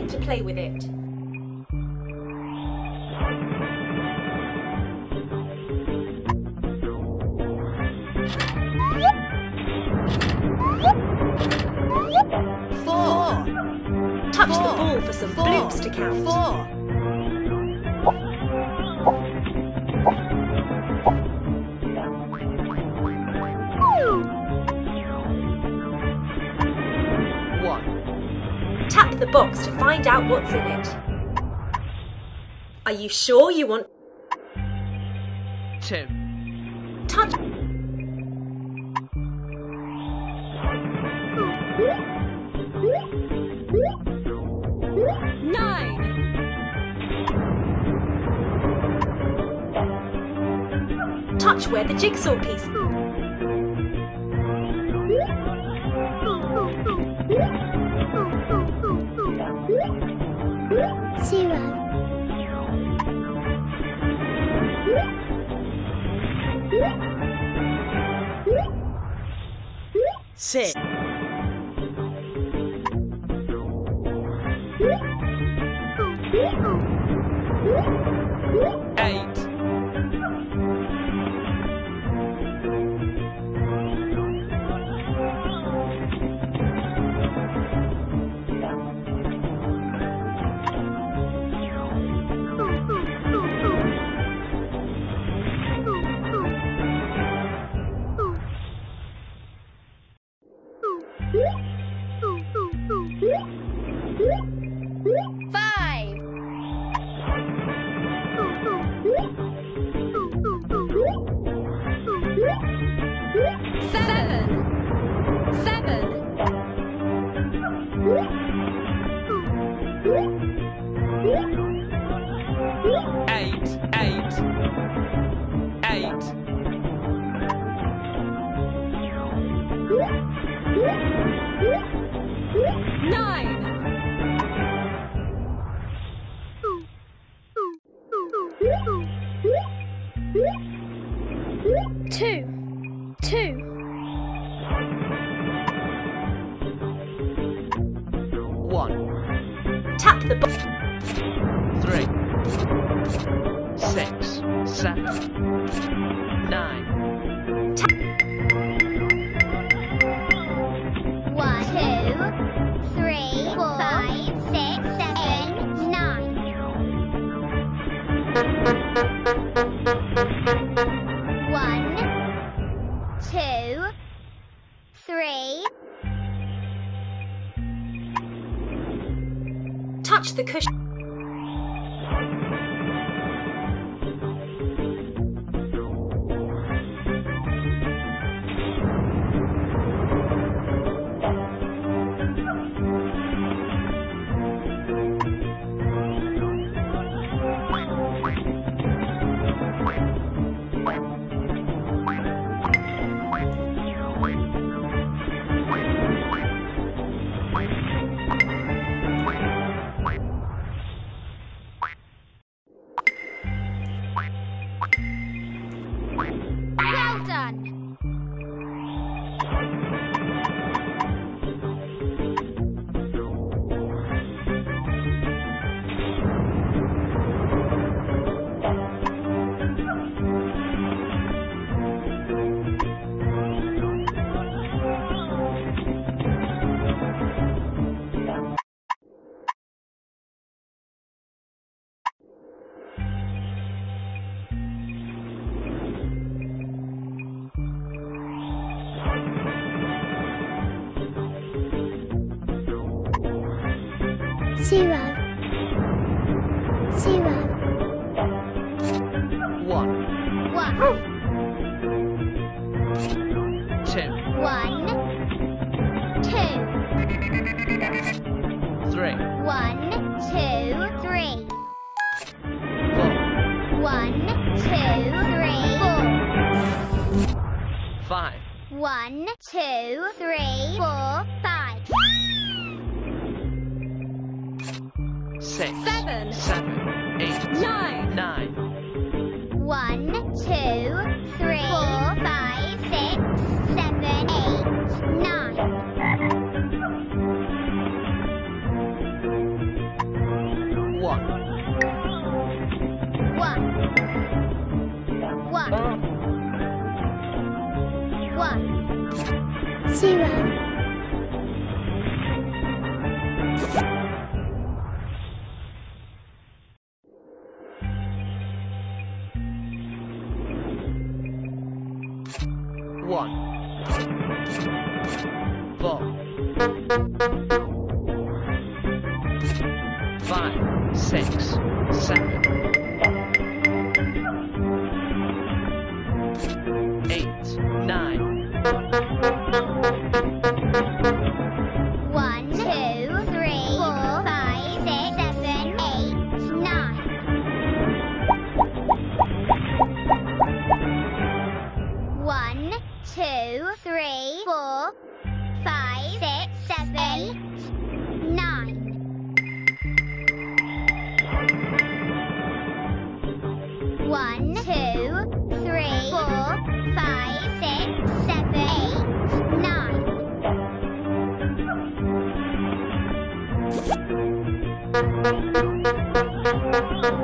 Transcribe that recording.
time to play with it. Four. Touch Four. the ball for some Four. bloops to count. Four. Tap the box to find out what's in it. Are you sure you want Two. touch? Nine. Touch where the jigsaw piece. Six. Five. Seven. Seven. Eight. Eight. Eight. Nine. Two. Two. One. Tap the box. Three. Six. Seven. Nine. One, two, three, four, five, six, seven, nine. The cushion. Zero. Zero. One. One. Two. One. Two. Three. One, two, three. Four. One, two, three, four. Five. One, two, three, four, Six. Seven. Seven. Eight. Nine. Nine. One, two, three, four, five, six, seven, eight, nine. One. One. One. Oh. One. Zero. One, four, five, six, seven, eight, nine, Thank you.